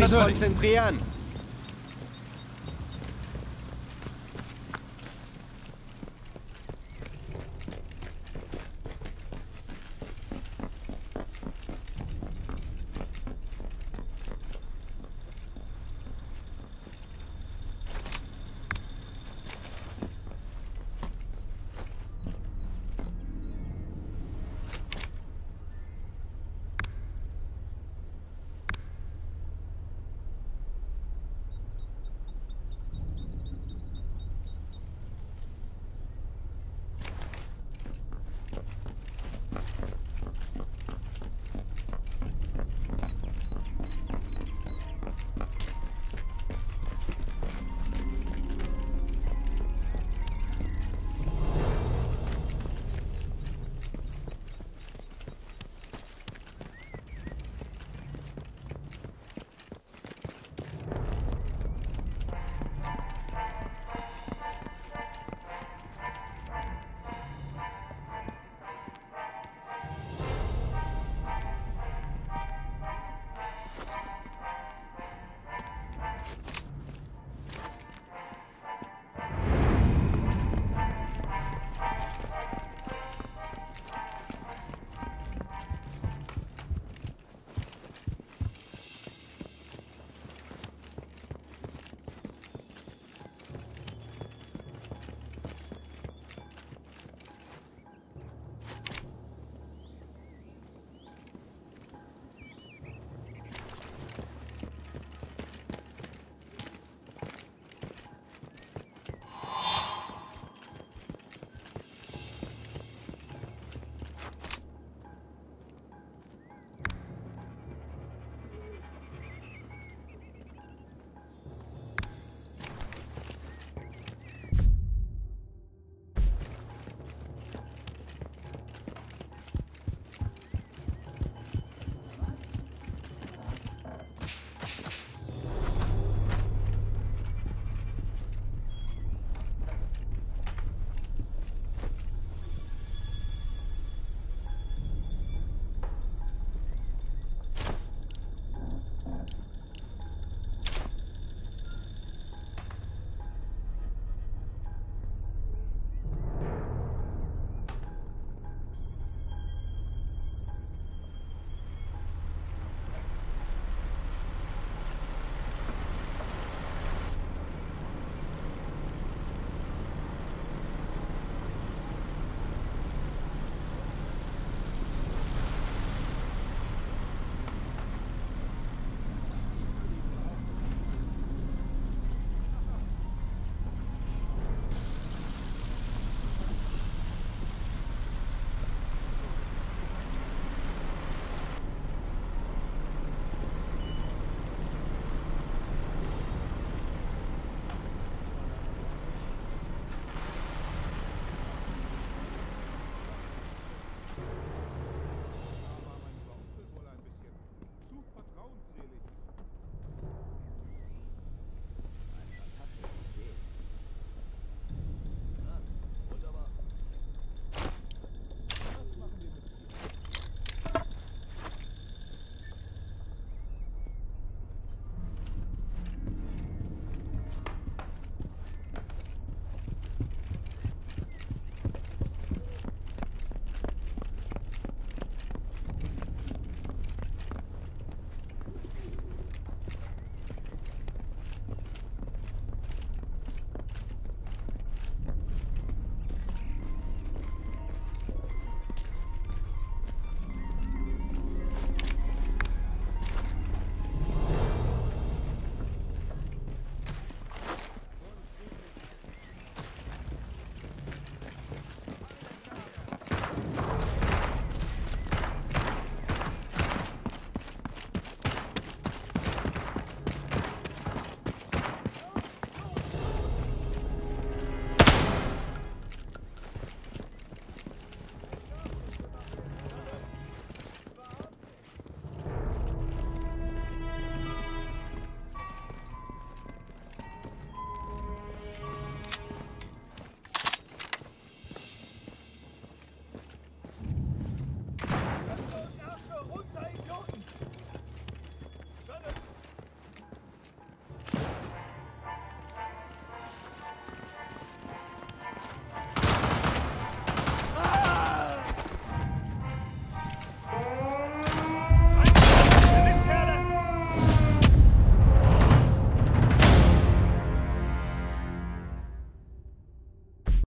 mich natürlich. konzentrieren.